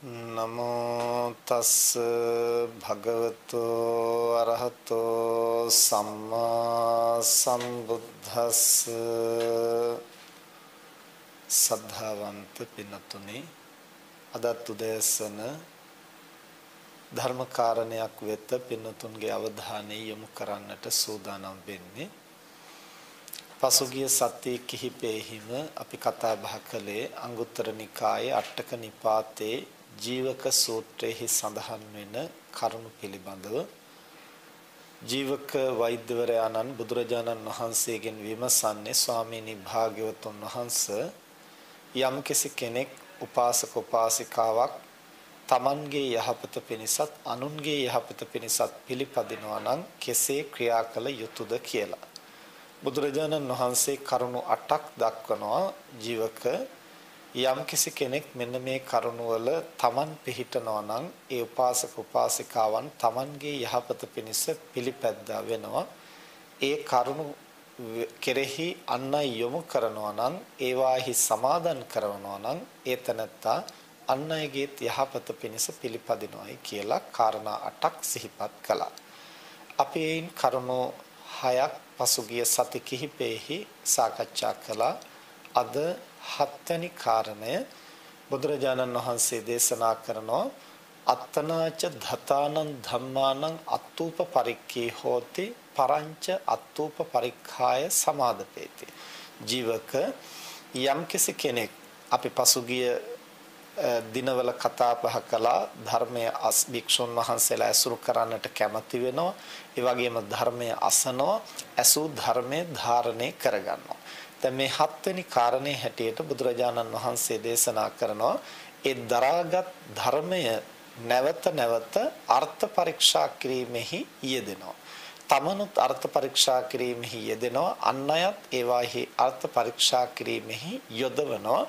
නමෝ තස් භගවතෝ අරහතෝ සම්මා සම්බුද්දස්ස සද්ධාවන්ත පින්නතුනි අදත් උදෑසන ධර්මකාරණයක් වෙත පින්නතුන්ගේ අවධානය යොමු කරන්නට සූදානම් වෙන්නේ. පසුගිය සතිය කිහිපෙහිම අපි කතා බහ කළේ අංගුත්තර නිකායේ අටක නිපාතේ ජීවක සූත්‍රයේ සඳහන් වෙන කරුණු පිළිබඳව ජීවක වෛද්‍යවරයාණන් බුදුරජාණන් වහන්සේගෙන් විමසන්නේ ස්වාමීනි භාග්‍යවතුන් වහන්ස යම්කිසි කෙනෙක් උපාසක උපාසිකාවක් තමන්ගේ යහපත පිණිසත් අනුන්ගේ යහපත පිණිසත් පිළිපදිනවා නම් කෙසේ ක්‍රියා කළ යුතුද කියලා. බුදුරජාණන් වහන්සේ කරුණු 8ක් දක්වනවා ජීවක යම්කිසි කෙනෙක් මෙන්න මේ කරුණවල තමන් පිළිටනවා නම් ඒ උපාසක උපාසිකාවන් තමන්ගේ යහපත පිණිස පිළිපැද්දා වෙනවා ඒ කරුණු කෙරෙහි අන් අය යොමු කරනවා නම් ඒවාහි සමාදන් කරනවා නම් ඒ තනත්තා අන් අයගේ යහපත පිණිස පිළිපදිනවායි කියලා කාරණා 8ක් සිහිපත් කළා. අපි ඒන් කරුණු 6ක් පසුගිය සති කිහිපෙහි සාකච්ඡා කළා. අද හත්වැනි කාරණය බුදුරජාණන් වහන්සේ දේශනා කරනවා. අත්තනාච ධතානං ධම්මානං අත්තූප පරික්ඛේ හෝති පරංච අත්තූප පරික්ඛාය සමාදපේති. ජීවක යම්කිසි කෙනෙක් අපි පසුගිය දිනවල කතා බහ කළා ධර්මයේ අස් භික්ෂුන් වහන්සේලා ඇසුරු කරන්නට කැමති වෙනවා. ඒ වගේම ධර්මයේ අසනවා. ඇසු ධර්මයේ ධාරණය කරගන්නවා. දැන් මේ හත්වෙනි කාරණේ හැටියට බුදුරජාණන් වහන්සේ දේශනා කරනවා ඒ දරාගත් ධර්මය නැවත නැවත අර්ථ පරීක්ෂා කිරීමෙහි යෙදෙනවා. තමනුත් අර්ථ පරීක්ෂා කිරීමෙහි යෙදෙනවා අන් අයත් ඒවාෙහි අර්ථ පරීක්ෂා කිරීමෙහි යොදවනවා.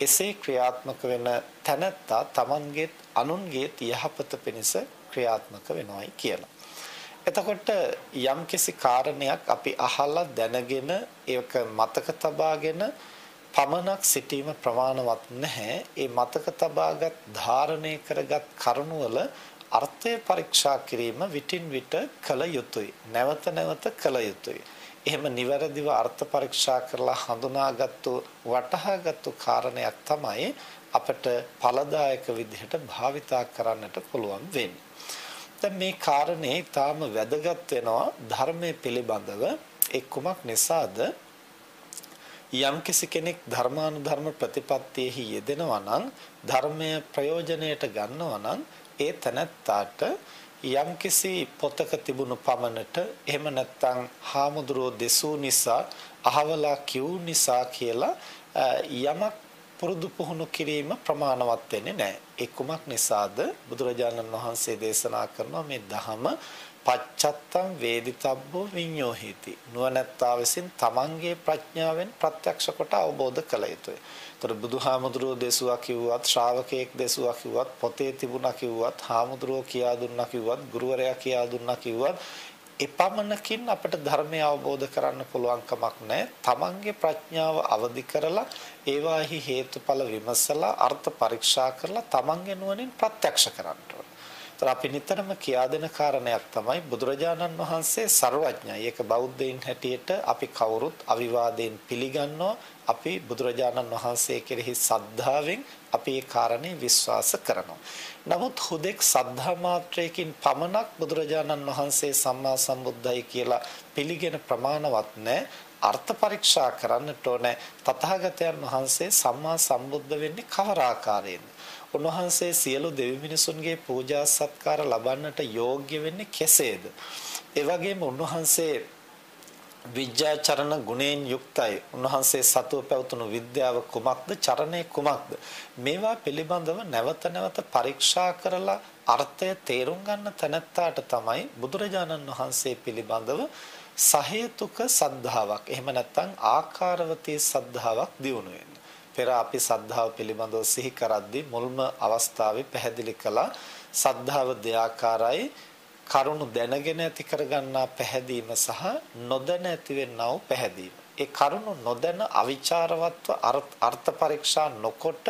එසේ ක්‍රියාත්මක වෙන තැනැත්තා තමන්ගේත් අනුන්ගේත් යහපත පිණිස ක්‍රියාත්මක වෙනවයි කියලා. එතකොට යම්කිසි කාරණයක් අපි අහලා දැනගෙන ඒක මතක තබාගෙන පමණක් සිටීම ප්‍රමාණවත් නැහැ. ඒ මතක තබාගත් ධාරණය කරගත් කරුණවල අර්ථය පරීක්ෂා කිරීම විටින් විට කළ යුතුය. නැවත නැවත කළ යුතුය. එහෙම නිවැරදිව අර්ථ පරීක්ෂා කරලා හඳුනාගත්තු වටහාගත්තු කාරණයක් තමයි අපට ඵලදායක විදිහට භාවිතා කරන්නට පුළුවන් වෙන්නේ. දැන් මේ කාරණේ ඊටාම වැදගත් වෙනවා ධර්මයේ පිළිබඳව. ඒ කුමක් නිසාද යම්කිසි කෙනෙක් ධර්මානුධර්ම ප්‍රතිපත්තියෙහි යෙදෙනවා නම් ධර්මය ප්‍රයෝජනයට ගන්නවා නම් ඒ තැනැත්තාට යම්කිසි පොතක තිබුණු පමණට එහෙම නැත්නම් හාමුදුරුවෝ දෙසූ නිසා අහවලා කිව් නිසා කියලා යමක් පුරුදු පුහුණු කිරීම ප්‍රමාණවත් වෙන්නේ නැහැ. ඒ කුමක් නිසාද? බුදුරජාණන් වහන්සේ දේශනා කරනවා මේ ධහම පච්චත්තම් වේදිතබ්බෝ විඤ්ඤෝහිති. නුවණැත්තා විසින් තමන්ගේ ප්‍රඥාවෙන් ප්‍රත්‍යක්ෂ කොට අවබෝධ කළ යුතුය. ඒතර බුදුහාමුදුරුවෝ දේශුවා කිව්වත් ශ්‍රාවකයෙක් දේශුවා කිව්වත් පොතේ තිබුණා කිව්වත් හාමුදුරුවෝ කියා දුන්නා කිව්වත් ගුරුවරයා කියා දුන්නා කිව්වත් එපමණකින් අපට ධර්මය අවබෝධ කරන්න පුළුවන් කමක් නැහැ. තමන්ගේ ප්‍රඥාව අවදි කරලා ඒවාහි හේතුඵල විමසලා අර්ථ පරීක්ෂා කරලා තමන්ගේ නුවණින් ප්‍රත්‍යක්ෂ කරන්න ඕන. ඒතර අපි නිතරම කියා දෙන කාරණයක් තමයි බුදුරජාණන් වහන්සේ ਸਰවඥයි. ඒක බෞද්ධයින් හැටියට අපි කවුරුත් අවිවාදයෙන් පිළිගන්නවා. අපි බුදුරජාණන් වහන්සේ කෙරෙහි සද්ධාවෙන් අපි ඒ කාරණේ විශ්වාස කරනවා. නමුත් හුදෙක් සද්ධා මාත්‍රයකින් පමණක් බුදුරජාණන් වහන්සේ සම්මා සම්බුද්ධයි කියලා පිළිගෙන ප්‍රමාණවත් නැහැ. අර්ථ පරීක්ෂා කරන්නට ඕනේ තථාගතයන් වහන්සේ සම්මා සම්බුද්ධ වෙන්නේ කවර ආකාරයෙන්ද? උන්වහන්සේ සියලු දෙවි මිනිසුන්ගේ පූජා සත්කාර ලබන්නට යෝග්‍ය වෙන්නේ කෙසේද? ඒ වගේම උන්වහන්සේ විද්‍යාචරණ ගුණයෙන් යුක්තයි. උන්වහන්සේ සතුව පැවතුණු විද්‍යාව කුමක්ද? චරණය කුමක්ද? මේවා පිළිබඳව නැවත නැවත පරීක්ෂා කරලා අර්ථය තේරුම් ගන්න තැනැත්තාට තමයි බුදුරජාණන් වහන්සේ පිළිබඳව සහේතුක සද්ධාාවක් එහෙම නැත්නම් ආකාරවතී සද්ධාාවක් දියුණු වෙන්නේ. පෙර අපි සද්ධාව පිළිබඳව සිහි කරද්දී මුල්ම අවස්ථාවේ පැහැදිලි කළා සද්ධාව දෙආකාරයි කරුණු දැනගෙන ඇති කරගන්නා පැහැදීම සහ නොදැන ඇතිවෙනා වූ පැහැදීම. ඒ කරුණු නොදැන අවිචාරවත්ව අර්ථ පරීක්ෂා නොකොට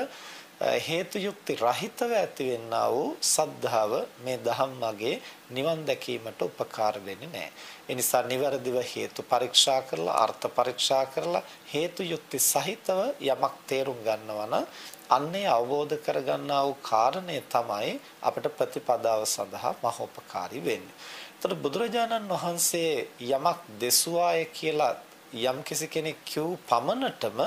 හේතු යුක්ති රහිතව ඇතිවෙනා වූ සද්ධාව මේ ධම්ම මගේ නිවන් දැකීමට උපකාර වෙන්නේ නැහැ. ඒ නිසා નિවරදිව හේතු පරීක්ෂා කරලා අර්ථ පරීක්ෂා කරලා හේතු යුක්ති සහිතව යමක් තේරුම් ගන්නවා නම් අන්නේ අවබෝධ කරගන්නා වූ කාරණය තමයි අපිට ප්‍රතිපදාව සඳහා මහෝපකාරී වෙන්නේ. එතකොට බුදුරජාණන් වහන්සේ යමක් දෙසුවාය කියලා යම් කිසි කෙනෙක් කිව් පමණටම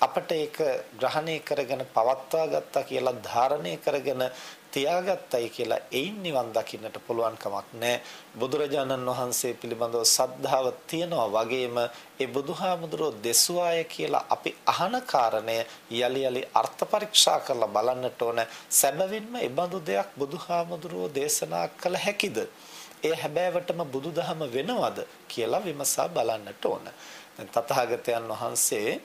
අපට ඒක ග්‍රහණය කරගෙන පවත්වා ගත්තා කියලා ධාරණය කරගෙන තියාගත්තයි කියලා එයින් නිවන් දකින්නට පුළුවන් කමක් නැහැ. බුදුරජාණන් වහන්සේ පිළිබඳව සද්ධාව තියනවා වගේම ඒ බුදුහාමුදුරෝ දෙසුවාය කියලා අපි අහන කාරණය යලි යලි අර්ථ පරීක්ෂා කරලා බලන්නට ඕන. සැබවින්ම ඒ බඳු දෙයක් බුදුහාමුදුරෝ දේශනා කළ හැකිද? ඒ හැබෑවටම බුදුදහම වෙනවද කියලා විමසා බලන්නට ඕන. දැන් තථාගතයන් වහන්සේ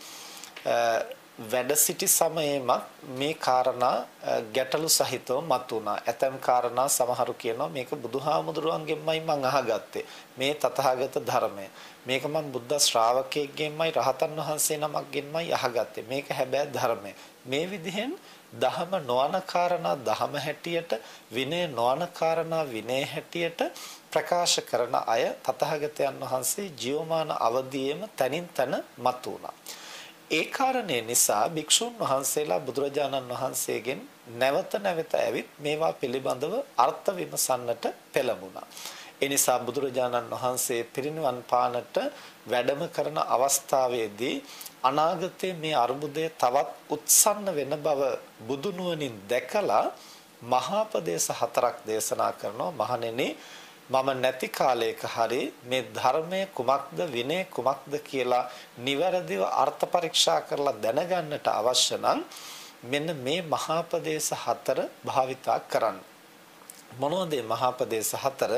වැඩ සිටි සමයේමත් මේ කාරණා ගැටලු සහිතව මතුණා. ඇතම් කාරණා සමහරු කියනවා මේක බුදුහාමුදුරුවන්ගෙන්මයි මං අහගත්තේ. මේ තථාගත ධර්මය. මේක මං බුද්ධ ශ්‍රාවකයෙක්ගෙන්මයි රහතන් වහන්සේ නමක්ගෙන්මයි අහගත්තේ. මේක හැබැයි ධර්මය. මේ විදිහෙන් දහම නොවන කාරණා දහම හැටියට විනය නොවන කාරණා විනය හැටියට ප්‍රකාශ කරන අය තථාගතයන් වහන්සේ ජීවමාන අවදීයේම තනින් තන මතුණා. ඒ කාරණේ නිසා භික්ෂුන් වහන්සේලා බුදුරජාණන් වහන්සේගෙන් නැවත නැවත ඇවිත් මේවා පිළිබඳව අර්ථ විමසන්නට පෙළඹුණා. ඒ නිසා බුදුරජාණන් වහන්සේ පිරිනිවන් පානට වැඩම කරන අවස්ථාවේදී අනාගතයේ මේ අරුබුදය තවත් උත්සන්න වෙන බව බුදු නුවණින් දැකලා මහාපදේශ හතරක් දේශනා කරනවා මහණෙනි මම නැති කාලයක හරි මේ ධර්මයේ කුමක්ද විනය කුමක්ද කියලා නිවැරදිව අර්ථ පරීක්ෂා කරලා දැනගන්නට අවශ්‍ය නම් මෙන්න මේ මහාපදේශ හතර භාවිතා කරන්න. මොනවද මේ මහාපදේශ හතර?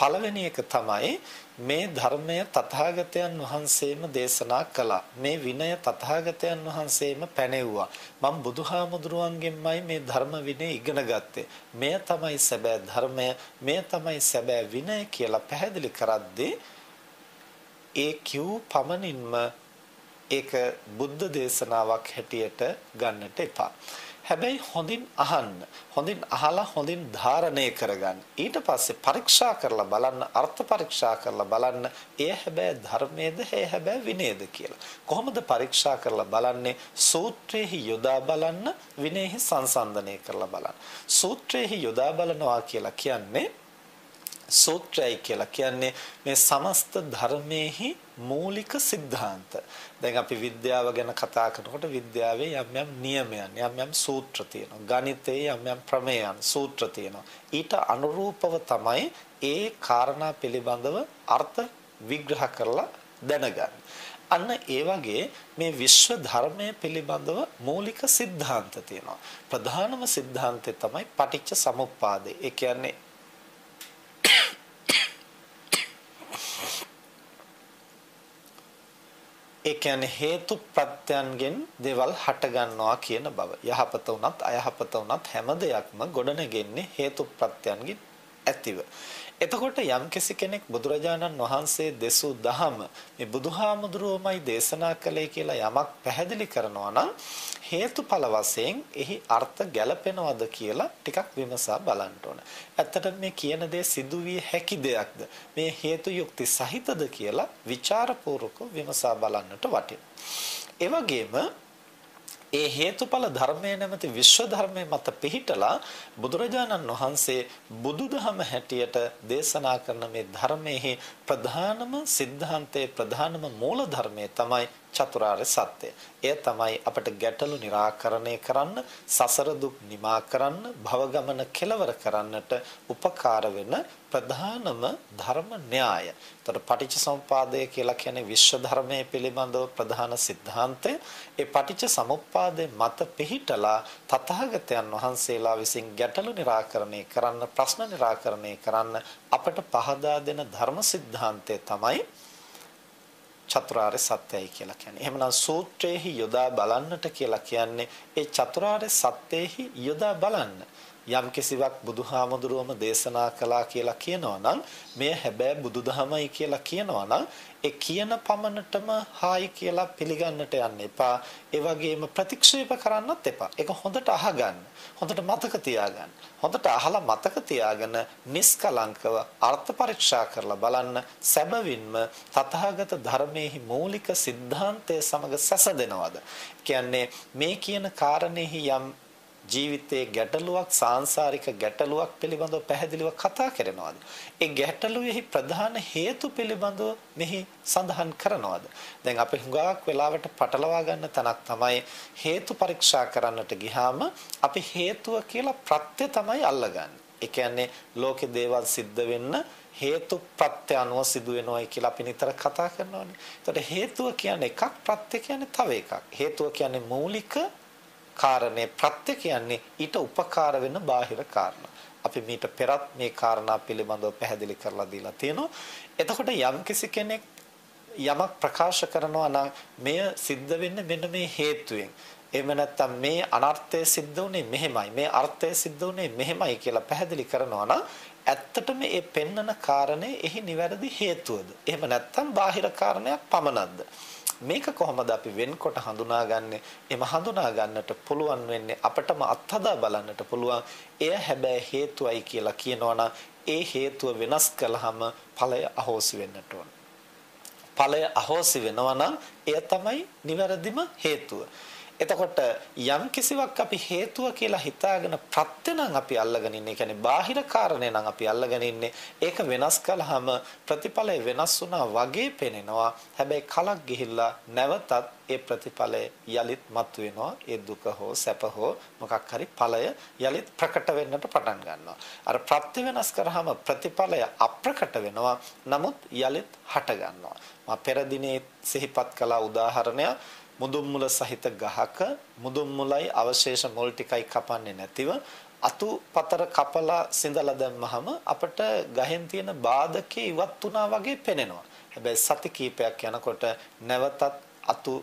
පළවෙනි එක තමයි මේ ධර්මය තථාගතයන් වහන්සේම දේශනා කළා. මේ විනය තථාගතයන් වහන්සේම පැනෙව්වා. මම බුදුහාමුදුරුවන්ගෙන්මයි මේ ධර්ම විනය ඉගෙන ගත්තේ. මෙය තමයි සැබෑ ධර්මය, මෙය තමයි සැබෑ විනය කියලා පැහැදිලි කරද්දී ඒ කිව් පමණින්ම ඒක බුද්ධ දේශනාවක් හැටියට ගන්නට එපා. හැබැයි හොඳින් අහන්න. හොඳින් අහලා හොඳින් ධාරණය කරගන්න. ඊට පස්සේ පරීක්ෂා කරලා බලන්න, අර්ථ පරීක්ෂා කරලා බලන්න, එය හැබැයි ධර්මයේද, එය හැබැයි විනයද කියලා. කොහොමද පරීක්ෂා කරලා බලන්නේ? සූත්‍රයේහි යොදා බලන්න, විනයෙහි සංසන්දනය කරලා බලන්න. සූත්‍රයේහි යොදා බලනවා කියලා කියන්නේ සූත්‍රයයි කියලා කියන්නේ මේ සමස්ත ධර්මයේහි මූලික સિદ્ધාන්ත. දැන් අපි විද්‍යාව ගැන කතා කරනකොට විද්‍යාවේ යම් යම් නියමයන්, යම් යම් සූත්‍ර තියෙනවා. ගණිතයේ යම් යම් ප්‍රමේයන්, සූත්‍ර තියෙනවා. ඊට අනුරූපව තමයි ඒ කාරණා පිළිබඳව අර්ථ විග්‍රහ කරලා දැනගන්නේ. අන්න ඒ වගේ මේ විශ්ව ධර්මය පිළිබඳව මූලික સિદ્ધාන්ත තියෙනවා. ප්‍රධානම સિદ્ધාන්තය තමයි පටිච්ච සමුප්පාදේ. ඒ කියන්නේ ඒ කියන්නේ හේතු ප්‍රත්‍යයන්ගෙන් දේවල් හට ගන්නවා කියන බව. යහපත උනත් අයහපත උනත් හැම දෙයක්ම ගොඩනගෙන්නේ හේතු ප්‍රත්‍යයන්ගෙන් ඇතිව. එතකොට යම්කිසි කෙනෙක් බුදුරජාණන් වහන්සේ දෙසූ දහම මේ බුදුහාමුදුරුවමයි දේශනා කළේ කියලා යමක් පැහැදිලි කරනවා නම් හේතුඵල වශයෙන් එහි අර්ථ ගැලපෙනවද කියලා ටිකක් විමසා බලන්න ඕන. ඇත්තටම මේ කියන දේ සිදුවිය හැකි දෙයක්ද? මේ හේතු යුක්ති සහිතද කියලා ਵਿਚාරපූර්වක විමසා බලන්නට වටිනවා. ඒ වගේම ඒ හේතුඵල ධර්මයේ නැමැති විශ්ව ධර්මයේ මත පිහිටලා බුදුරජාණන් වහන්සේ බුදුදහම හැටියට දේශනා කරන මේ ධර්මයේ ප්‍රධානම સિદ્ધාන්තයේ ප්‍රධානම මූල ධර්මයේ තමයි චතුරාර්ය සත්‍යය. එය තමයි අපට ගැටලු निराකරණය කරන්න, සසර දුක් නිමා කරන්න, භව ගමන කෙලවර කරන්නට උපකාර වෙන ප්‍රධානම ධර්ම න්‍යාය. එතකොට පටිච්චසමුපාදය කියලා කියන්නේ විශ්ව ධර්මයේ පිළිබඳව ප්‍රධාන સિદ્ધාන්තය. ඒ පටිච්චසමුපාදය මත පිහිටලා තථාගතයන් වහන්සේලා විසින් ගැටලු निराකරණය කරන්න, ප්‍රශ්න निराකරණය කරන්න අපට පහදා දෙන ධර්ම સિદ્ધාන්තය තමයි චතුරාර්ය සත්‍යයි කියලා කියන්නේ. එහෙමනම් සූත්‍රයේහි යොදා බලන්නට කියලා කියන්නේ ඒ චතුරාර්ය සත්‍යෙහි යොදා බලන්න. යම් කිසිවක් බුදුහාමුදුරුවම දේශනා කළා කියලා කියනවා නම් මෙය හැබෑ බුදුදහමයි කියලා කියනවා නම් ඒ කියන පමණටම හායි කියලා පිළිගන්නට යන්න එපා. ඒ වගේම ප්‍රතික්ෂේප කරන්නත් එපා. ඒක හොඳට අහගන්න. හොඳට මතක තියාගන්න. හොඳට අහලා මතක තියාගෙන නිස්කලංකව අර්ථ පරීක්ෂා කරලා බලන්න. සැබවින්ම තථාගත ධර්මයේ මූලික સિદ્ધාන්තය සමග සැසඳෙනවද? කියන්නේ මේ කියන කාරණේහි යම් ජීවිතයේ ගැටලුවක් සාංශාරික ගැටලුවක් පිළිබඳව පැහැදිලිව කතා කරනවාද? ඒ ගැටලුවේහි ප්‍රධාන හේතු පිළිබඳව මෙහි සඳහන් කරනවාද? දැන් අපි හුඟක් වෙලාවට පටලවා ගන්න තැනක් තමයි හේතු පරීක්ෂා කරන්නට ගියාම අපි හේතුව කියලා ප්‍රත්‍ය තමයි අල්ලගන්නේ. ඒ කියන්නේ ලෝකේ දේවල් සිද්ධ වෙන්න හේතු ප්‍රත්‍ය අනුව සිදු වෙනවයි කියලා අපි නිතර කතා කරනවානේ. එතකොට හේතුව කියන්නේ එකක් ප්‍රත්‍ය කියන්නේ තව එකක්. හේතුව කියන්නේ මූලික කාරණේ ප්‍රත්‍ය කියන්නේ ඊට උපකාර වෙන බාහිර කාරණා. අපි මීට පෙරත් මේ කාරණා පිළිබඳව පැහැදිලි කරලා දීලා තියෙනවා. එතකොට යම්කිසි කෙනෙක් යමක් ප්‍රකාශ කරනවා නම් මෙය සිද්ධ වෙන්නේ මෙන්න මේ හේතුවෙන්. එහෙම නැත්නම් මේ අනර්ථය සිද්ධ වුනේ මෙහෙමයි. මේ අර්ථය සිද්ධ වුනේ මෙහෙමයි කියලා පැහැදිලි කරනවා නම් ඇත්තටම මේ පෙන්නන කාරණේ එහි නිවැරදි හේතුවද? එහෙම නැත්නම් බාහිර කාරණයක් පමණක්ද? මේක කොහොමද අපි වෙන්කොට හඳුනාගන්නේ? එම හඳුනා ගන්නට පුළුවන් වෙන්නේ අපටම අත්හදා බලන්නට පුළුවන්. එය හැබැයි හේතුවයි කියලා කියනවනම් ඒ හේතුව වෙනස් කළාම ඵලය අහෝසි වෙන්නට ඕන. ඵලය අහෝසි වෙනවා නම් එය තමයි නිවැරදිම හේතුව. එතකොට යම් කිසිවක් අපි හේතුව කියලා හිතාගෙන ප්‍රත්‍ය නම් අපි අල්ලගෙන ඉන්නේ. කියන්නේ බාහිර කාරණේ නම් අපි අල්ලගෙන ඉන්නේ. ඒක වෙනස් කළාම ප්‍රතිඵලය වෙනස් වුණා වගේ පෙනෙනවා. හැබැයි කලක් ගිහිල්ලා නැවතත් ඒ ප්‍රතිඵලය යලිත් මතුවෙනවා. ඒ දුක හෝ සැප හෝ මොකක් හරි ඵලය යලිත් ප්‍රකට වෙන්නට පටන් ගන්නවා. අර ප්‍රත්‍ය වෙනස් කරාම ප්‍රතිඵලය අප්‍රකට වෙනවා. නමුත් යලිත් හට ගන්නවා. මා පෙර දිනේ සිහිපත් කළ උදාහරණයක් මුදුන් මුල සහිත ගහක මුදුන් මුලයි අවශේෂ මුල් ටිකයි කපන්නේ නැතිව අතු පතර කපලා සිඳලා දැම්මහම අපිට ගහෙන් තියෙන බාධකේ ඉවත් වුණා වගේ පෙනෙනවා. හැබැයි සති කීපයක් යනකොට නැවතත් අතු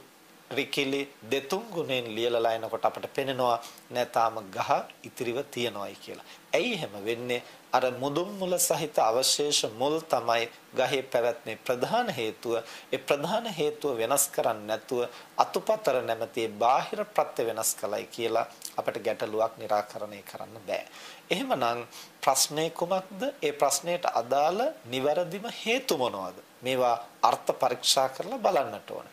රිකිලි දෙතුන් ගුණෙන් ලියලලා එනකොට අපට පෙනෙනවා නෑ තාම ගහ ඉතිරිව තියනවායි කියලා. ඇයි එහෙම වෙන්නේ? අර මුදුන් මුල සහිත අවශේෂ මුල් තමයි ගහේ පැවැත්මේ ප්‍රධාන හේතුව ඒ ප්‍රධාන හේතුව වෙනස් කරන්නේ නැතුව අතුපතර නැමැති බාහිර ප්‍රත්‍ය වෙනස් කළයි කියලා අපට ගැටලුවක් निराකරණය කරන්න බෑ. එහෙමනම් ප්‍රශ්නේ කුමක්ද? ඒ ප්‍රශ්නයට අදාළ නිවැරදිම හේතු මොනවද? මේවා අර්ථ පරීක්ෂා කරලා බලන්නට ඕන.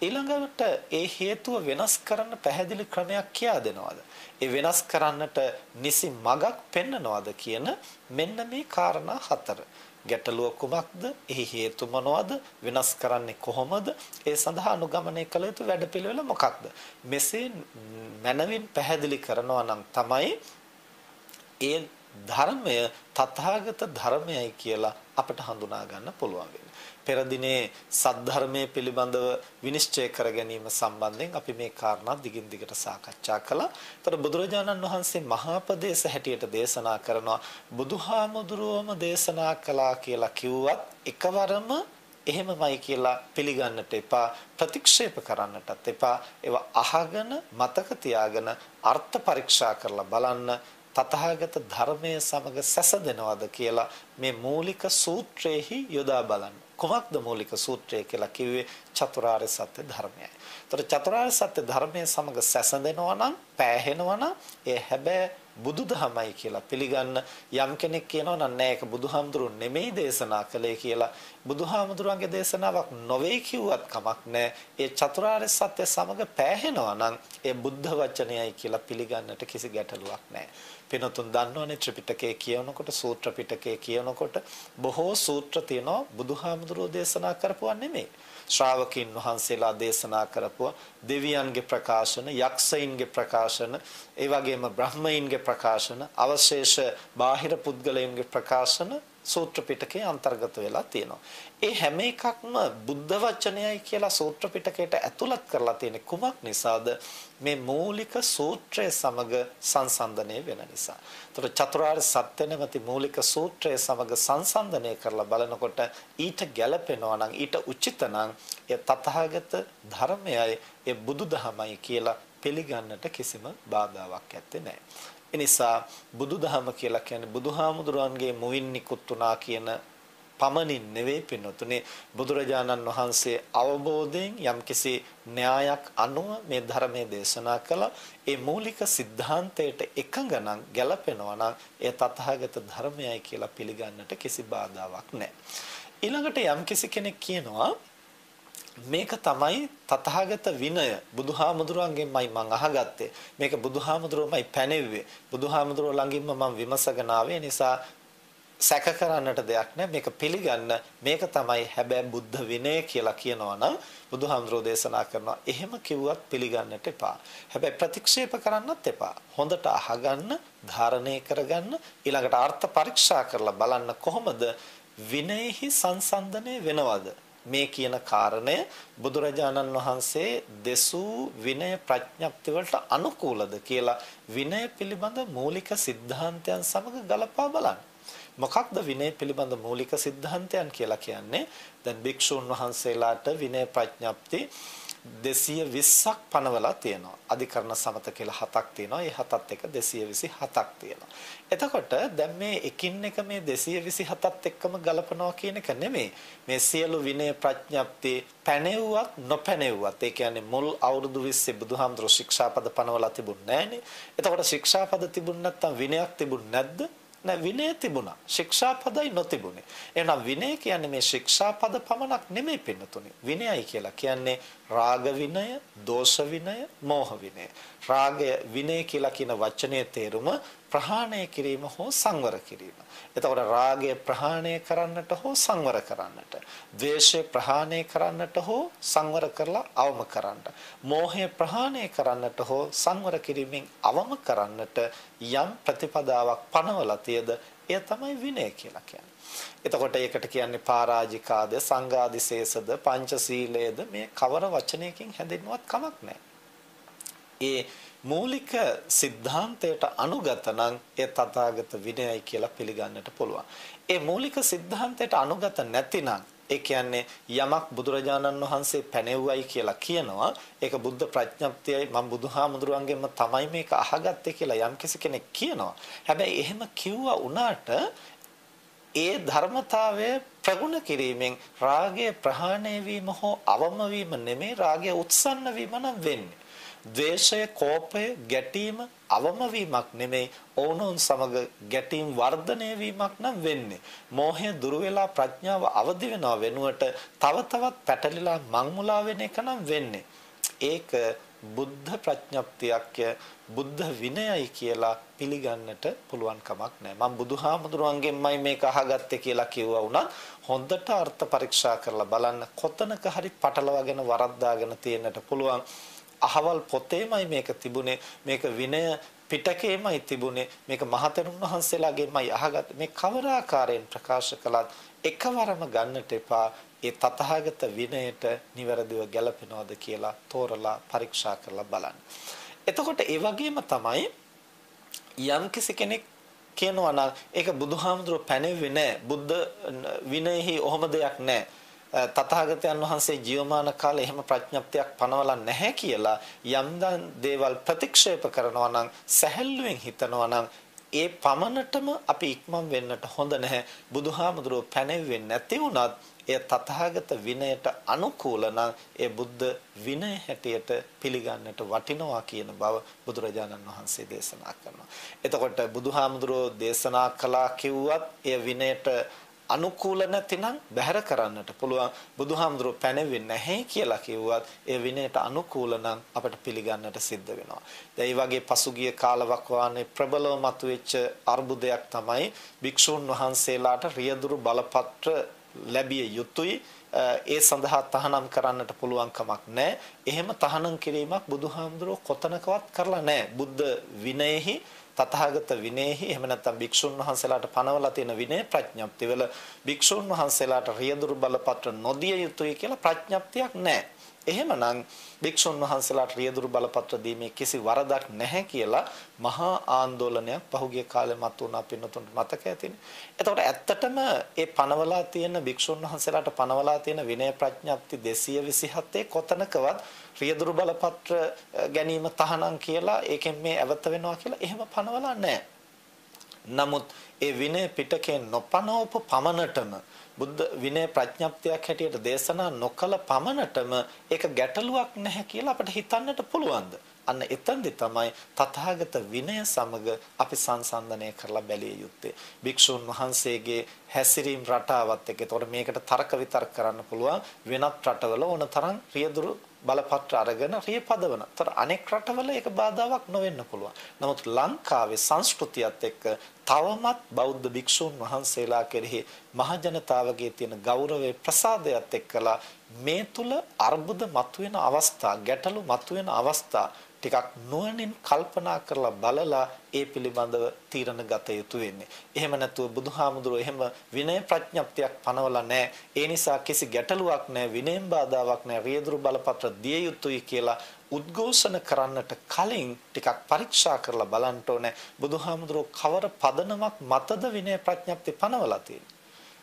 ඊළඟට ඒ හේතුව වෙනස් කරන්න පැහැදිලි ක්‍රමයක් කියා දෙනවද? ඒ වෙනස් කරන්නට නිසි මඟක් පෙන්නනවද කියන මෙන්න මේ කාරණා හතර. ගැටලුව කුමක්ද? එහි හේතු මොනවද? වෙනස් කරන්නේ කොහොමද? ඒ සඳහා අනුගමනය කළ යුතු වැඩපිළිවෙල මොකක්ද? මෙසේ මනවින් පැහැදිලි කරනවා නම් තමයි ඒ ධර්මය තථාගත ධර්මයයි කියලා අපට හඳුනා ගන්න පුළුවන් වෙන්නේ. පෙර දිනේ සද්ධර්මයේ පිළිබඳව විනිශ්චය කර ගැනීම සම්බන්ධයෙන් අපි මේ කාරණා දිගින් දිගට සාකච්ඡා කළා. ඒතර බුදුරජාණන් වහන්සේ මහා ප්‍රදේශ හැටියට දේශනා කරනවා බුදුහාමුදුරුවම දේශනා කළා කියලා කිව්වත් එකවරම එහෙමමයි කියලා පිළිගන්නට එපා ප්‍රතික්ෂේප කරන්නටත් එපා ඒවා අහගෙන මතක තියාගෙන අර්ථ පරීක්ෂා කරලා බලන්න තථාගත ධර්මයේ සමග සැසඳෙනවද කියලා මේ මූලික සූත්‍රයේහි යොදා බලන්න. කොහොමද මූලික සූත්‍රය කියලා කිව්වේ චතුරාර්ය සත්‍ය ධර්මයයි. ඒතර චතුරාර්ය සත්‍ය ධර්මයේ සමග සැසඳෙනවා නම් පෑහෙනවා නම් ඒ හැබැයි බුදුදහමයි කියලා පිළිගන්න යම් කෙනෙක් කියනවා නම් නෑ ඒක බුදුහාමුදුරුවෝ නෙමෙයි දේශනා කළේ කියලා බුදුහාමුදුරුවන්ගේ දේශනාවක් නොවේ කිව්වත් කමක් නෑ ඒ චතුරාර්ය සත්‍ය සමග පෑහෙනවා නම් ඒ බුද්ධ වචනයයි කියලා පිළිගන්නට කිසි ගැටලුවක් නෑ පිනතුන් දන්නවනේ ත්‍රිපිටකය කියනකොට සූත්‍ර පිටකය කියනකොට බොහෝ සූත්‍ර තියෙනවා බුදුහාමුදුරුවෝ දේශනා කරපුවා නෙමෙයි. ශ්‍රාවකින් වහන්සේලා දේශනා කරපුවා දෙවියන්ගේ ප්‍රකාශන, යක්ෂයින්ගේ ප්‍රකාශන, ඒ වගේම බ්‍රහ්මයින්ගේ ප්‍රකාශන, අවශේෂ බාහිර පුද්ගලයන්ගේ ප්‍රකාශන සූත්‍ර පිටකේ අන්තර්ගත වෙලා තියෙනවා. ඒ හැම එකක්ම බුද්ධ වචනයයි කියලා සූත්‍ර පිටකයට ඇතුළත් කරලා තියෙන කුමක් නිසාද? මේ මූලික සූත්‍රය සමග සංසන්දනය වෙන නිසා. ඒතර චතුරාර්ය සත්‍ය නැමැති මූලික සූත්‍රය සමග සංසන්දනය කරලා බලනකොට ඊට ගැළපෙනවා නම් ඊට උචිත නම් ඒ තථාගත ධර්මයයි ඒ බුදුදහමයි කියලා පිළිගන්නට කිසිම බාධාවක් ඇත්තේ නැහැ. එනිසා බුදුදහම කියලා කියන්නේ බුදුහාමුදුරන්ගේ මුවින් නිකුත් වුණා කියන පමණින් නෙවෙයි පින්නතුනේ. බුදුරජාණන් වහන්සේ අවබෝධයෙන් යම්කිසි න්‍යායක් අනුව මේ ධර්මයේ දේශනා කළා. ඒ මූලික સિદ્ધාන්තයට එකඟ නම් ගැලපෙනවා නම් ඒ තථාගත ධර්මයයි කියලා පිළිගන්නට කිසි බාධාවක් නැහැ. ඊළඟට යම්කිසි කෙනෙක් කියනවා මේක තමයි තථාගත විනය. බුදුහාමුදුරුවන්ගෙන්මයි මං අහගත්තේ. මේක බුදුහාමුදුරුවමයි පැනෙව්වේ. බුදුහාමුදුරුව ළඟින්ම මම විමසගෙන ආවේ. නිසා සැක කරන්නට දෙයක් නැහැ මේක පිළිගන්න. මේක තමයි හැබැයි බුද්ධ විනය කියලා කියනවා නම් බුදුහාමුදුරෝ දේශනා කරනවා. එහෙම කිව්වත් පිළිගන්නට එපා. හැබැයි ප්‍රතික්ෂේප කරන්නත් එපා. හොඳට අහගන්න ධාරණය කරගන්න ඊළඟට අර්ථ පරීක්ෂා කරලා බලන්න කොහොමද විනයෙහි සංසන්දනය වෙනවද? මේ කියන කාරණය බුදුරජාණන් වහන්සේ දෙසූ විනය ප්‍රඥප්ති වලට අනුකූලද කියලා විනය පිළිබඳ මූලික સિદ્ધාන්තයන් සමග ගලපා බලන්න. මොකක්ද විනය පිළිබඳ මූලික સિદ્ધාන්තයන් කියලා කියන්නේ? දැන් භික්ෂුන් වහන්සේලාට විනය ප්‍රඥප්ති 220ක් පනවලා තියෙනවා. අධිකරණ සමත කියලා හතක් තියෙනවා. ඒ හතත් එක 227ක් තියෙනවා. එතකොට දැන් මේ එකින් එක මේ 227ත් එක්කම ගලපනවා කියන එක නෙමෙයි. මේ සියලු විනය ප්‍රඥප්ති පැනෙව්වත් නොපැනෙව්වත් ඒ කියන්නේ මුල් අවුරුදු 20 බුදුහාමුදුරු ශික්ෂාපද පනවලා තිබුණ නැහනේ. එතකොට ශික්ෂාපද තිබුණ නැත්නම් විනයක් තිබුණ නැද්ද? නෑ විනය තිබුණා. ශික්ෂාපදයි නොතිබුණේ. එහෙනම් විනය කියන්නේ මේ ශික්ෂාපද පමණක් නෙමෙයි පින්නතුනේ. විනයයි කියලා කියන්නේ රාග විනය, දෝෂ විනය, මෝහ විනය. රාගය විනය කියලා කියන වචනේ තේරුම ප්‍රහාණය කිරීම හෝ සංවර කිරීම. එතකොට රාගය ප්‍රහාණය කරන්නට හෝ සංවර කරන්නට, ද්වේෂය ප්‍රහාණය කරන්නට හෝ සංවර කරලා අවම කරන්නට, මෝහය ප්‍රහාණය කරන්නට හෝ සංවර කිරීමෙන් අවම කරන්නට යම් ප්‍රතිපදාවක් පනවලා තියද එය තමයි විනය කියලා කියන්නේ. එතකොට ඒකට කියන්නේ පරාජිකාද, සංඝාදිශේෂද, පංචශීලයේද මේ කවර වචනයකින් හැදෙන්නවත් කමක් නැහැ. ඒ මූලික સિદ્ધාන්තයට අනුගත නම් ඒ තථාගත විනයයි කියලා පිළිගන්නට පුළුවන්. ඒ මූලික સિદ્ધාන්තයට අනුගත නැතිනම් ඒ කියන්නේ යමක් බුදුරජාණන් වහන්සේ පැනෙව්වයි කියලා කියනවා ඒක බුද්ධ ප්‍රඥප්තියයි මම බුදුහාමුදුරුවන්ගෙන්ම තමයි මේක අහගත්තේ කියලා යම්කිසි කෙනෙක් කියනවා. හැබැයි එහෙම කිව්වා උනාට ඒ ධර්මතාවය ප්‍රගුණ කිරීමෙන් රාගය ප්‍රහාණය වීම හෝ අවම වීම නෙමෙයි රාගය උත්සන්න වීම නම් වෙන්නේ. ද්වේෂය, කෝපය, ගැටීම අවම වීමක් නෙමෙයි ඕනෝන් සමග ගැටීම් වර්ධනය වීමක් නම් වෙන්නේ. මෝහය දුර වෙලා ප්‍රඥාව අවදි වෙනව වෙනුවට තව තවත් පැටලිලා මංමුලා වෙන එක නම් වෙන්නේ. ඒක බුද්ධ ප්‍රඥප්තියක් බුද්ධ විනයයි කියලා පිළිගන්නට පුළුවන් කමක් නැහැ. මම බුදුහාමුදුරුවන්ගෙන්මයි මේක අහගත්තේ කියලා කිව්වා වුණත් හොඳට අර්ථ පරීක්ෂා කරලා බලන්න කොතනක හරි පටලවාගෙන වරද්දාගෙන තියෙන්නට පුළුවන්. අහවල් පොතේමයි මේක තිබුණේ මේක විනය පිටකේමයි තිබුණේ මේක මහතෙරුන් වහන්සේලාගෙන්මයි අහගත් මේ කවර ආකාරයෙන් ප්‍රකාශ කළත් එකවරම ගන්නට එපා ඒ තථාගත විනයට නිවැරදිව ගැලපෙනවද කියලා තෝරලා පරීක්ෂා කරලා බලන්න. එතකොට ඒ වගේම තමයි යම් කෙනෙක් කියනවා නම් ඒක බුදුහාමුදුරුවෝ පැනෙන්නේ නැහැ. බුද්ධ විනයෙහි ඔහොම දෙයක් නැහැ. තථාගතයන් වහන්සේ ජීවමාන කාලේ එහෙම ප්‍රඥප්තියක් පනවලා නැහැ කියලා යම් දේවල් ප්‍රතික්ෂේප කරනවා නම් සැහැල්ලුවෙන් හිතනවා නම් ඒ පමණටම අපි ඉක්මන් වෙන්නට හොඳ නැහැ බුදුහාමුදුරුව පැනෙන්නේ නැති වුණත් එය තථාගත විනයට අනුකූල නම් ඒ බුද්ධ විනය හැටියට පිළිගන්නට වටිනවා කියන බව බුදුරජාණන් වහන්සේ දේශනා කරනවා. එතකොට බුදුහාමුදුරුව දේශනා කළා කිව්වත් එය විනයට අනුකූල නැතිනම් බැහැර කරන්නට පුළුවන් බුදුහාමුදුරුව පැනෙන්නේ නැහැ කියලා කිව්වත් ඒ විනයට අනුකූල නම් අපට පිළිගන්නට සිද්ධ වෙනවා. දැන් වගේ පසුගිය කාලවකවානේ ප්‍රබලව මතුවෙච්ච අර්බුදයක් තමයි භික්ෂුන් වහන්සේලාට රියදුරු බලපත්‍ර ලැබිය යුතුයි ඒ සඳහා තහනම් කරන්නට පුළුවන් කමක් නැහැ. එහෙම තහනම් කිරීමක් බුදුහාමුදුරුව කොතනකවත් කරලා නැහැ. බුද්ධ විනයෙහි තථාගත විනයෙහි එහෙම නැත්නම් භික්ෂුන් වහන්සේලාට පනවලා තියෙන විනය ප්‍රඥප්තිවල භික්ෂුන් වහන්සේලාට රියදුරු බලපත්‍ර නොදිය යුතුයි කියලා ප්‍රඥප්තියක් නැහැ. එහෙමනම් භික්ෂුන් වහන්සේලාට රියදුරු බලපත්‍ර දීමේ කිසි වරදක් නැහැ කියලා මහා ආందోලනයක් පහුගිය කාලේ මතුවුණා පින්නතුන්ට මතක ඇතිනේ. එතකොට ඇත්තටම ඒ පනවලා තියෙන භික්ෂුන් වහන්සේලාට පනවලා තියෙන විනය ප්‍රඥප්ති 227 කොතනකවත් රියදුරු බලපත්‍ර ගැනීම තහනම් කියලා ඒකෙන් මේ ඇවත වෙනවා කියලා එහෙම පනවලා නැහැ. නමුත් ඒ විනය පිටකේ නොපනවපු පමණටම බුද්ධ විනය ප්‍රඥප්තියක් හැටියට දේශනා නොකල පමණටම ඒක ගැටලුවක් නැහැ කියලා අපිට හිතන්නට පුළුවන්ද? අන්න එතෙන්දි තමයි තථාගත විනය සමග අපි සංසන්දනය කරලා බැලිය යුත්තේ. භික්ෂුන් වහන්සේගේ හැසිරීම් රටාවත් එක්ක. ඒතකොට මේකට තර්ක විතර්ක කරන්න පුළුවන් වෙනත් රටවල ඕන තරම් රියදුරු බලපත්‍ර අරගෙන රිය පදවන. ତර අනෙක් රටවල ඒක බාධාවක් නොවෙන්න පුළුවන්. නමුත් ලංකාවේ සංස්කෘතියත් එක්ක තවමත් බෞද්ධ භික්ෂුන් වහන්සේලා කෙරෙහි මහජනතාවගේ තියෙන ගෞරවයේ ප්‍රසාදයට එක්කලා මේ තුල අර්බුද මතුවෙන අවස්ථා, ගැටලු මතුවෙන අවස්ථා ටිකක් නුවණින් කල්පනා කරලා බලලා ඒ පිළිබඳව තීරණ ගත යුතු වෙන්නේ. එහෙම නැතුව බුදුහාමුදුරුවෝ එහෙම විනය ප්‍රඥප්තියක් පනවලා නැහැ. ඒ නිසා කිසි ගැටලුවක් නැහැ, විනයෙන් බාධාවක් නැහැ, රියදුරු බලපත්‍ර දිය යුතුයි කියලා උද්ඝෝෂණ කරන්නට කලින් ටිකක් පරීක්ෂා කරලා බලන්න ඕනේ. බුදුහාමුදුරුවෝ කවර පදනමක් මතද විනය ප්‍රඥප්ති පනවලා තියෙන්නේ.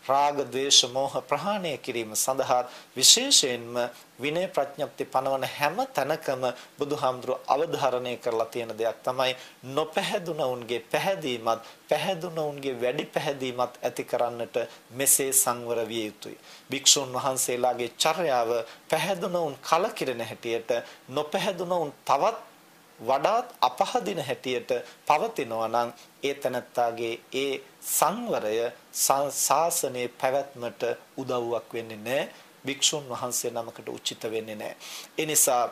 රාග ద్వේෂ මෝහ ප්‍රහාණය කිරීම සඳහා විශේෂයෙන්ම විනය ප්‍රඥප්ති පනවන හැම තැනකම බුදුහාමුදුරුව අවධාරණය කරලා තියෙන දෙයක් තමයි නොපැහැදුණවුන්ගේ පැහැදීමත් පැහැදුණවුන්ගේ වැඩි පැහැදීමත් ඇති කරන්නට මෙසේ සංවර විය යුතුයි. භික්ෂුන් වහන්සේලාගේ චර්යාව පැහැදුණවුන් කලකිරෙන හැටියට නොපැහැදුණවුන් තවත් වඩාත් අපහදින හැටියට පවතිනවා නම් ඒ තනත්තාගේ ඒ සංවරය ශාසනයේ පැවැත්මට උදව්වක් වෙන්නේ නැහැ. භික්ෂුන් වහන්සේ නමකට උචිත වෙන්නේ නැහැ. ඒ නිසා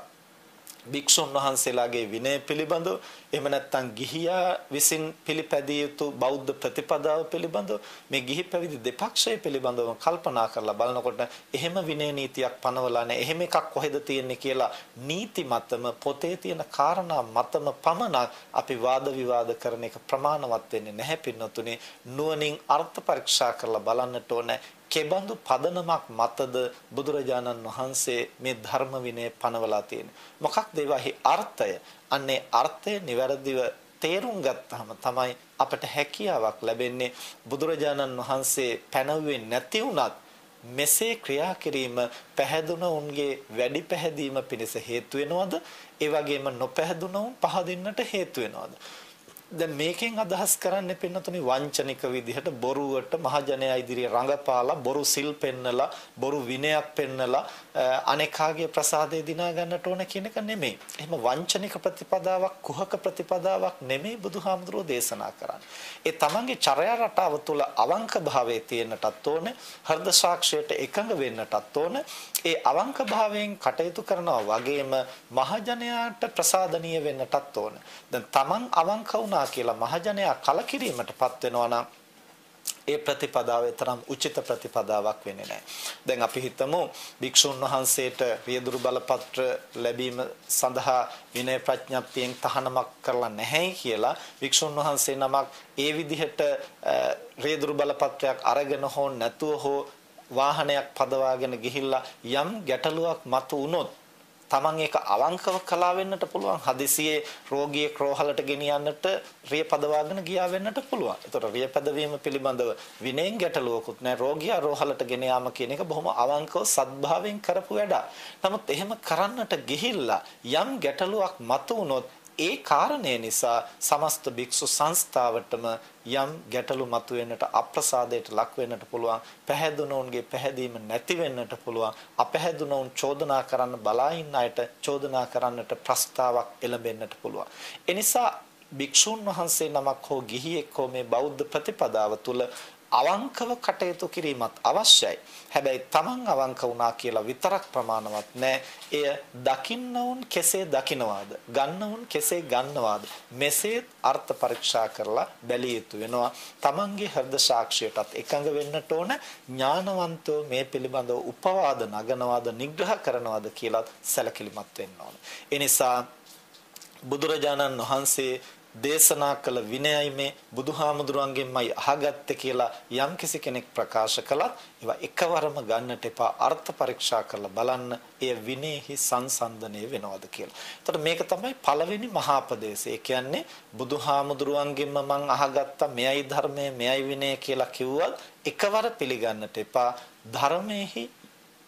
භික්ෂුන් වහන්සේලාගේ විනය පිළිබඳව එහෙම නැත්නම් ගිහියා විසින් පිළිපැදිය යුතු බෞද්ධ ප්‍රතිපදාව පිළිබඳව මේ ගිහි පැවිදි දෙපක්ෂය පිළිබඳව කල්පනා කරලා බලනකොට එහෙම විනය නීතියක් පනවලා නැහැ. එහෙම එකක් කොහෙද තියෙන්නේ කියලා නීති මතම පොතේ තියෙන කාරණා මතම පමණක් අපි වාද විවාද කරන එක ප්‍රමාණවත් වෙන්නේ නැහැ පින්නතුනේ. නුවණින් අර්ථ පරීක්ෂා කරලා බලන්නට ඕනේ. කෙබඳු පදනමක් මතද බුදුරජාණන් වහන්සේ මේ ධර්ම විනය පනවලා තියෙන්නේ මොකක්ද ඒවාෙහි අර්ථය? අන්නේ අර්ථය નિවැරදිව තේරුම් ගත්තාම තමයි අපට හැකියාවක් ලැබෙන්නේ. බුදුරජාණන් වහන්සේ පැනවුවේ නැති වුණත් මෙසේ ක්‍රියා කිරීම පැහැදුන උන්ගේ වැඩි පැහැදීම පිණිස හේතු වෙනවද? ඒ වගේම නොපැහැදුන උන් පහදින්නට හේතු වෙනවද? දැන් මේකෙන් අදහස් කරන්නේ පින්නතුනි වංචනික විදිහට බොරුවට මහජනයා ඉදිරියේ රඟපාලා බොරු සිල් පෙන්නලා බොරු විනයක් පෙන්නලා අනේකාගේ ප්‍රසාදේ දිනා ගන්නට ඕන කියන එක නෙමෙයි. එහෙම වංචනික ප්‍රතිපදාවක් කුහක ප්‍රතිපදාවක් නෙමෙයි බුදුහාමුදුරෝ දේශනා කරන්නේ. ඒ තමන්ගේ චර්යා රටාව තුළ අවංක භාවයේ තියෙන්නටත් ඕන, හෘද සාක්ෂියට එකඟ වෙන්නටත් ඕන. ඒ අවංක භාවයෙන් කටයුතු කරනවා වගේම මහජනයාට ප්‍රසාදනීය වෙන්නටත් ඕන. දැන් තමන් අවංක වුණා වුණා කියලා මහජනයා කලකිරීමටපත් වෙනවා නම් ඒ ප්‍රතිපදාව තරම් උචිත ප්‍රතිපදාවක් වෙන්නේ නැහැ. දැන් අපි හිතමු භික්ෂුන් වහන්සේට රියදුරු බලපත්‍ර ලැබීම සඳහා විනය ප්‍රඥප්තියෙන් තහනමක් කරලා නැහැයි කියලා භික්ෂුන් වහන්සේ නමක් ඒ විදිහට රියදුරු බලපත්‍රයක් අරගෙන හෝ නැතුව හෝ වාහනයක් පදවාගෙන ගිහිල්ලා යම් ගැටලුවක් මතු වුණොත් Taman ඒක අවංකව කලා වෙන්නට පුළුවන්. හදිසියේ රෝගියෙක් රෝහලට ගෙනියන්නට රිය පදවාගෙන ගියා වෙන්නට පුළුවන්. ඒතර රිය පදවීම පිළිබඳව විනයෙන් ගැටලුවකුත් නැහැ. රෝගියා රෝහලට ගෙන යාම කියන එක බොහොම අවංකව සත්භාවයෙන් කරපු වැඩක්. නමුත් එහෙම කරන්නට ගිහිල්ලා යම් ගැටලුවක් මතු වුණොත් ඒ කාරණය නිසා සමස්ත භික්ෂු සංස්ථාවටම යම් ගැටලු මතුවෙන්නට අප්‍රසාදයට ලක් වෙන්නට පුළුවන් පැහැදුණුන්ගේ පැහැදීම නැති වෙන්නට පුළුවන් අපැහැදුණුන් චෝදනා කරන්න බලා ඉන්න අයට චෝදනා කරන්නට ප්‍රස්තාවක් එළඹෙන්නට පුළුවන්. එනිසා භික්ෂුන් වහන්සේ නමක් හෝ ගිහියෙක් හෝ මේ බෞද්ධ ප්‍රතිපදාව තුළ අවංකව කටයුතු කිරීමත් අවශ්‍යයි. හැබැයි Taman අවංක වුණා කියලා විතරක් ප්‍රමාණවත් නෑ. එය දකින්නවුන් කෙසේ දකින්නවාද? ගන්නවුන් කෙසේ ගන්නවාද? මෙසේ අර්ථ පරීක්ෂා කරලා බැලිය යුතු වෙනවා. Tamanගේ හෘද සාක්ෂියටත් එකඟ වෙන්නට ඕන ඥානවන්තෝ මේ පිළිබඳව උපවාද නගනවාද නිග්‍රහ කරනවාද කියලා සැලකිලිමත් වෙන්න ඕන. ඒ නිසා බුදුරජාණන් වහන්සේ දේශනා කළ විනයයි මේ බුදුහාමුදුරන්ගෙන්මයි අහගත්තේ කියලා යම්කිසි කෙනෙක් ප්‍රකාශ කළත් ඒවා එකවරම ගන්නට එපා අර්ථ පරීක්ෂා කරලා බලන්න එය විනයෙහි සංසන්දනය වෙනවද කියලා. එතකොට මේක තමයි පළවෙනි මහා ප්‍රදේශය. ඒ කියන්නේ බුදුහාමුදුරුවන්ගෙන්ම මං අහගත්තා මෙයයි ධර්මය මෙයයි විනය කියලා කිව්වත් එකවර පිළිගන්නට එපා. ධර්මයේහි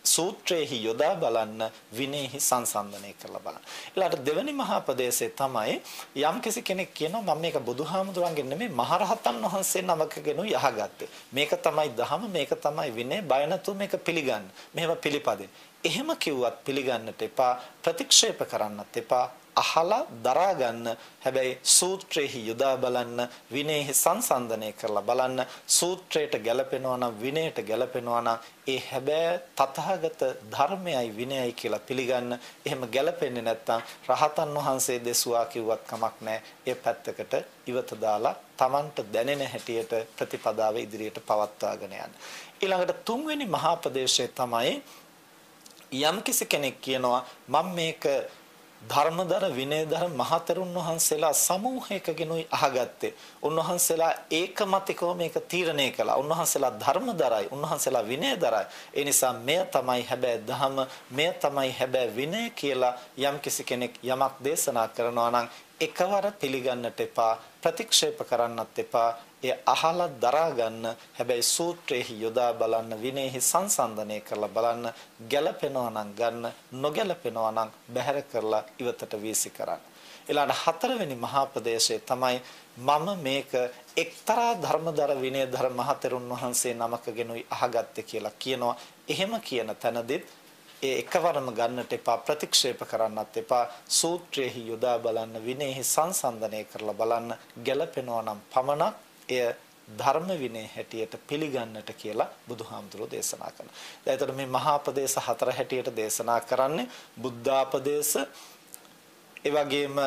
සූත්‍රයේහි යොදා බලන්න විනයෙහි සංසන්දනය කරලා බලන්න. ඊළඟට දෙවෙනි මහා ප්‍රදේශය තමයි යම්කිසි කෙනෙක් කියනවා මම මේක බුදුහාමුදුරන්ගෙන් නෙමෙයි මහරහතන් වහන්සේ නමකගෙනුයි අහගත්තේ. මේක තමයි ධහම මේක තමයි විනය බය නැතුව මේක පිළිගන්න. මෙහෙම පිළිපදින්. එහෙම කිව්වත් පිළිගන්නට එපා ප්‍රතික්ෂේප කරන්නත් එපා අහලා දරා ගන්න. හැබැයි සූත්‍රයේහි යොදා බලන්න විනයෙහි සංසන්දනය කරලා බලන්න. සූත්‍රයට ගැලපෙනවා නම් විනයට ගැලපෙනවා නම් ඒ හැබැයි තථාගත ධර්මයයි විනයයි කියලා පිළිගන්න. එහෙම ගැලපෙන්නේ නැත්නම් රහතන් වහන්සේ දෙසුවා කිව්වත් කමක් නැහැ. ඒ පැත්තකට ඉවත දාලා Tamanට දැනෙන හැටියට ප්‍රතිපදාව ඉදිරියට පවත්වාගෙන යන්න. ඊළඟට තුන්වෙනි මහා ප්‍රදේශය තමයි යම්කිසි කෙනෙක් කියනවා මම මේක ධර්මදර විනයදර මහතෙරුන් වහන්සේලා සමූහයකගෙනුයි අහගත්තේ. උන්වහන්සේලා ඒකමතිකව මේක තීරණය කළා. උන්වහන්සේලා ධර්මදරයි, උන්වහන්සේලා විනයදරයි. ඒ නිසා මෙය තමයි හැබැයි ධහම, මෙය තමයි හැබැයි විනය කියලා යම්කිසි කෙනෙක් යමක් දේශනා කරනවා නම් එකවර පිළිගන්නට එපා, ප්‍රතික්ෂේප කරන්නත් එපා. එය අහලා දරා ගන්න. හැබැයි සූත්‍රයේහි යොදා බලන්න විනයෙහි සංසන්දනය කරලා බලන්න ගැළපෙනවා නම් ගන්න නොගැළපෙනවා නම් බැහැර කරලා ඉවතට වීසි කරන්න. ඊළඟ හතරවෙනි මහා ප්‍රදේශය තමයි මම මේක එක්තරා ධර්මදර විනයදර මහතෙරුන් වහන්සේ නමකගෙනුයි අහගත්තේ කියලා කියනවා. එහෙම කියන තැනදීත් ඒ එකවරම ගන්නට එපා ප්‍රතික්ෂේප කරන්නත් එපා. සූත්‍රයේහි යොදා බලන්න විනයෙහි සංසන්දනය කරලා බලන්න ගැළපෙනවා නම් පමණක් එය ධර්ම විනය හැටියට පිළිගන්නට කියලා බුදුහාමුදුරෝ දේශනා කරනවා. දැන් එතකොට මේ මහා ප්‍රදේශ හතර හැටියට දේශනා කරන්නේ බුද්ධාපදේශ ඒ වගේම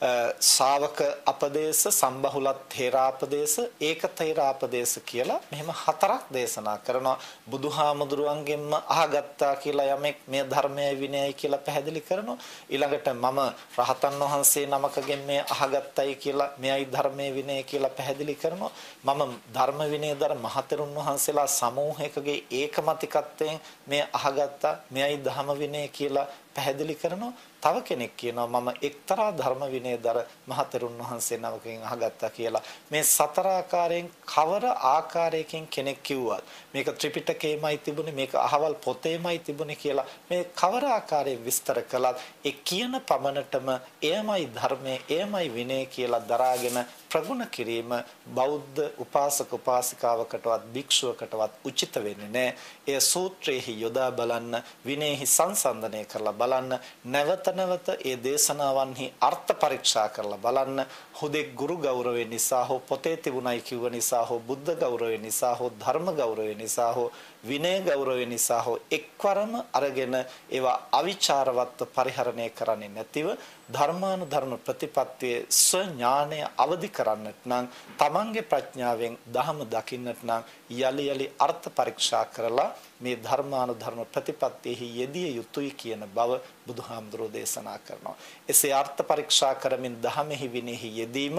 ශාවක අපදේශ සම්බහුලත් තේරාපදේශ ඒක තේරාපදේශ කියලා මෙහෙම හතරක් දේශනා කරනවා බුදුහාමුදුරුවන්ගෙන්ම අහගත්තා කියලා යමෙක් මේ ධර්මයයි විනයයි කියලා පැහැදිලි කරනවා ඊළඟට මම රහතන් වහන්සේ නමකගෙන් මේ අහගත්තයි කියලා මෙයයි ධර්මයේ විනය කියලා පැහැදිලි කරනවා මම ධර්ම විනයදර මහතෙරුන් වහන්සේලා සමූහයකගේ ඒකමතිකත්වයෙන් මේ අහගත්තා මෙයයි ධම විනය කියලා පැහැදිලි කරනවා. තව කෙනෙක් කියනවා මම එක්තරා ධර්ම විනයදර මහතෙරුන් වහන්සේ නමකින් අහගත්තා කියලා. මේ සතර ආකාරයෙන් කවර ආකාරයකින් කෙනෙක් කිව්වත් මේක ත්‍රිපිටකයේමයි තිබුණේ මේක අහවල් පොතේමයි තිබුණේ කියලා මේ කවර ආකාරයෙන් විස්තර කළත් ඒ කියන පමණටම එයමයි ධර්මයේ එයමයි විනය කියලා දරාගෙන ප්‍රගුණ කිරීම බෞද්ධ උපාසක උපාසිකාවකටවත් භික්ෂුවකටවත් උචිත වෙන්නේ නැහැ. එය සූත්‍රයේහි යොදා බලන්න, විනයෙහි සංසන්දනය කරලා බලන්න, නැවත නැවත ඒ දේශනාවන්හි අර්ථ පරීක්ෂා කරලා බලන්න. හුදෙක් ගුරු ගෞරවය නිසා හෝ පොතේ තිබුණයි කිව්ව නිසා හෝ බුද්ධ ගෞරවය නිසා හෝ ධර්ම ගෞරවය නිසා හෝ විනය ගෞරවය නිසා හෝ එක්වරම අරගෙන ඒවා අවිචාරවත්ව පරිහරණය කරන්නේ නැතිව ධර්මානුධර්ම ප්‍රතිපත්තියේ ස්වඥානය අවදි කරන්නට නම් තමන්ගේ ප්‍රඥාවෙන් ධහම දකින්නට නම් යලි යලි අර්ථ පරීක්ෂා කරලා මේ ධර්මානුධර්ම ප්‍රතිපත්තියෙහි යෙදිය යුතුයි කියන බව බුදුහාමුදුරෝ දේශනා කරනවා. එසේ අර්ථ පරීක්ෂා කරමින් ධහමෙහි විනෙහි යෙදීම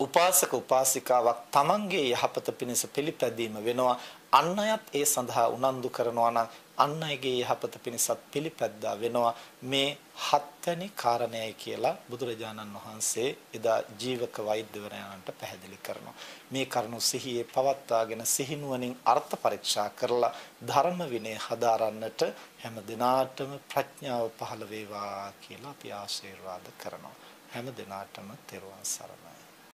උපාසක උපාසිකාවක් තමන්ගේ යහපත පිණිස පිළිපැදීම වෙනවා. අන් අයත් ඒ සඳහා උනන්දු කරනවා නම් අන් අයගේ යහපත පිණිසත් පිළිපැද්දා වෙනවා. මේ හත්වැනි කාරණයයි කියලා බුදුරජාණන් වහන්සේ එදා ජීවක වෛද්‍යවරයන්ට පැහැදිලි කරනවා. මේ කරුණු සිහියේ පවත්වාගෙන සිහිනුවණින් අර්ථ පරීක්ෂා කරලා ධර්ම විනය හදාරන්නට හැම දිනාටම ප්‍රඥාව පහළ වේවා කියලා අපි ආශිර්වාද කරනවා. හැම දිනාටම තෙරුවන් සරණයි.